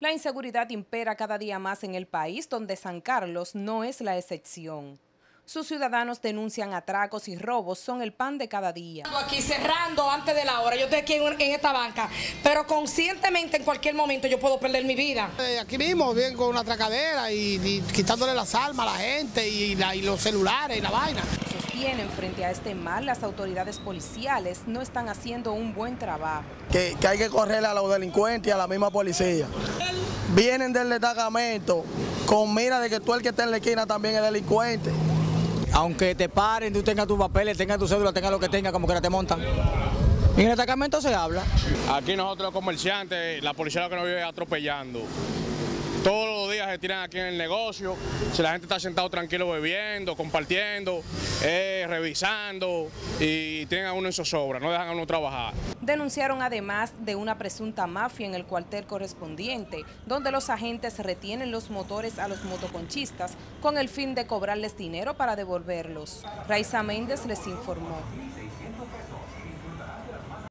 La inseguridad impera cada día más en el país, donde San Carlos no es la excepción. Sus ciudadanos denuncian atracos y robos, son el pan de cada día. Aquí cerrando antes de la hora, yo estoy aquí en, esta banca, pero conscientemente en cualquier momento yo puedo perder mi vida. Eh, aquí mismo, bien con una tracadera y, quitándole las armas a la gente y, y los celulares y la vaina. Sostienen frente a este mal, las autoridades policiales no están haciendo un buen trabajo. Que, que hay que correrle a los delincuentes y a la misma policía. Vienen del destacamento con mira de que tú el que está en la esquina también es delincuente aunque te paren, tú tengas tus papeles, tengas tu cédula, tengas lo que tengas, como que te montan. Y en el destacamento se habla. Aquí nosotros los comerciantes, la policía lo que nos vive atropellando. Todos se tiran aquí en el negocio, si la gente está sentado tranquilo bebiendo, compartiendo, eh, revisando y tienen a uno en zozobra, no dejan a uno trabajar. Denunciaron además de una presunta mafia en el cuartel correspondiente, donde los agentes retienen los motores a los motoconchistas con el fin de cobrarles dinero para devolverlos. Raiza Méndez les informó.